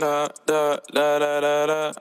Da, da, da, da, da, da.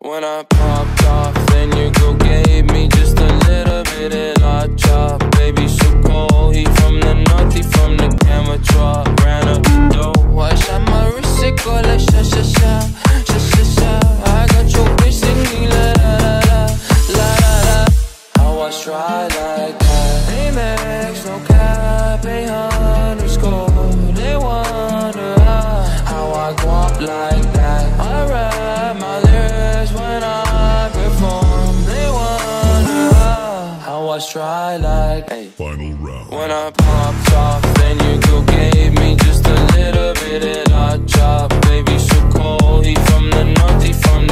When I popped off, then your girl gave me just a little bit of la chop. Baby, so cold, he from the north, he from the camera drop. Ran up the dough, I shot my wrist, it go like sha sha sha, sha sha sha. I got your bitch singing la la la la la la. How I try like that? Amex, no cap, eh? Like that. I rap my lyrics when I perform. They wonder how, I try like. Hey. Final round. When I popped off, then your girl gave me just a little bit of la chop. Baby, so cold, he from the north, he from the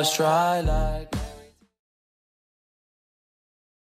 Let's try like